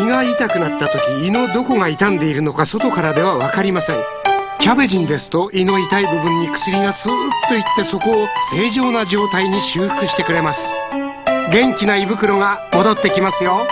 胃が痛くなった時胃のどこが傷んでいるのか外からでは分かりません。キャベジンですと胃の痛い部分に薬がスーッといってそこを正常な状態に修復してくれます。元気な胃袋が戻ってきますよ。